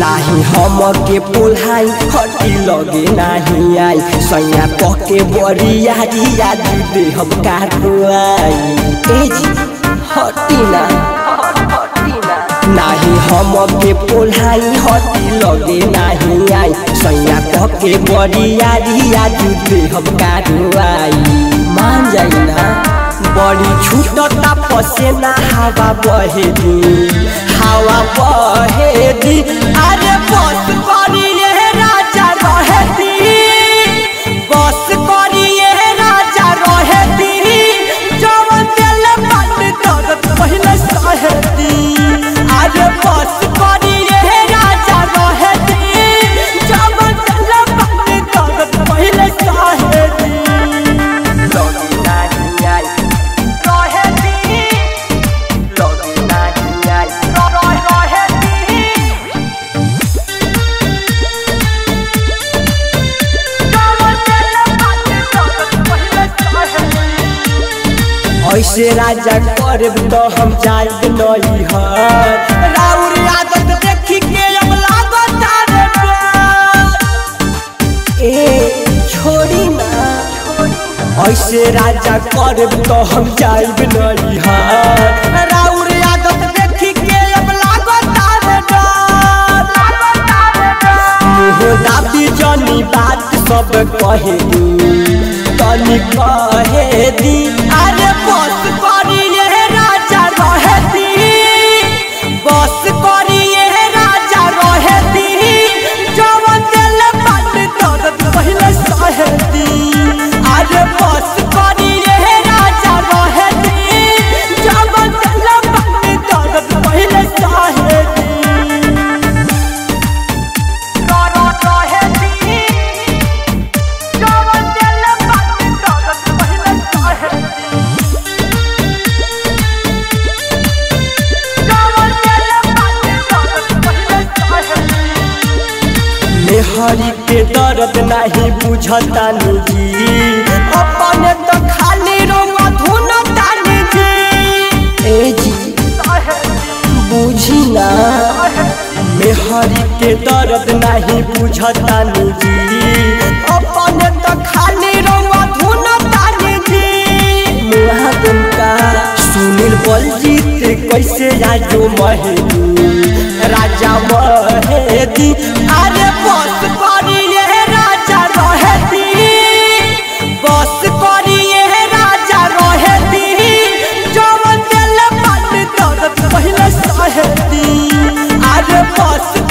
नाही हम के पुलाई हटी लगे नहीं आई सैया पके बरिया दिया दे हम काटुआई हटी ना नाही हम के पुलाई हटी लगे नहीं आई सैया पके बरिया दिया दे हम काटुआई मान जाई ना बड़ी छूटता पसेना हवा बहे दी हवा बहे दी अरे बस ऐसे राजा करब तो हम जाइब नहीं ऐसे राजा करब तो हम जाइब नहीं राउर आदत देखी के अब डर। मुँह जनी बात सब कहे दी। तनी कहे दी के दर्द नहीं बुझता निजी अपने तो खाली निजी ए जी बुझी ना। मेहरी के दर्द नहीं बुझता निजी अपने तो खाली मुहा तुमका सुनील बलजीत कैसे आजो महेदी राजा महेदी से पास